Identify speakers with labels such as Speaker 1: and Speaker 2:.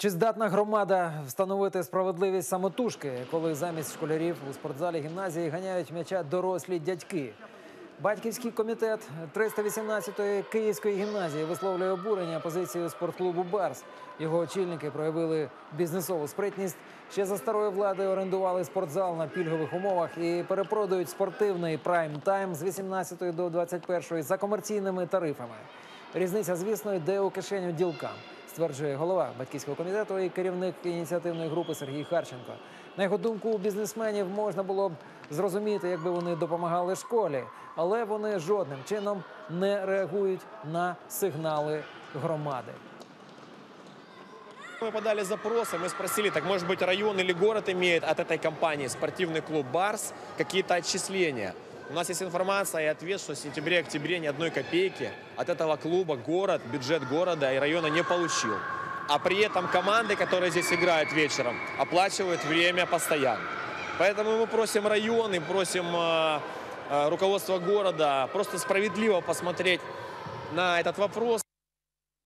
Speaker 1: Чи здатна громада встановити справедливість самотужки, коли замість школярів у спортзалі гімназії ганяють м'яча дорослі дядьки? Батьківський комітет 318-ї Київської гімназії висловлює обурення позицією спортклубу Барс. Його очільники проявили бізнесову спритність. Ще за старої влади орендували спортзал на пільгових умовах і перепродають спортивний прайм-тайм з 18 до 21 за комерційними тарифами. Різниця, звісно, йде у кишеню ділкам, стверджує голова батьківського комітету і керівник ініціативної групи Сергій Харченко. На його думку, у бізнесменів можна було б зрозуміти, якби вони допомагали школі, але вони жодним чином не реагують на сигнали громади.
Speaker 2: Мы подали запросы, мы спросили, так может быть район или город имеет от этой компании спортивный клуб «Барс» какие-то отчисления. У нас есть информация и ответ, что в сентябре-октябре ни одной копейки от этого клуба город, бюджет города и района не получил. А при этом команды, которые здесь играют вечером, оплачивают время постоянно. Поэтому мы просим район и просим э, э, руководство города просто справедливо посмотреть на этот вопрос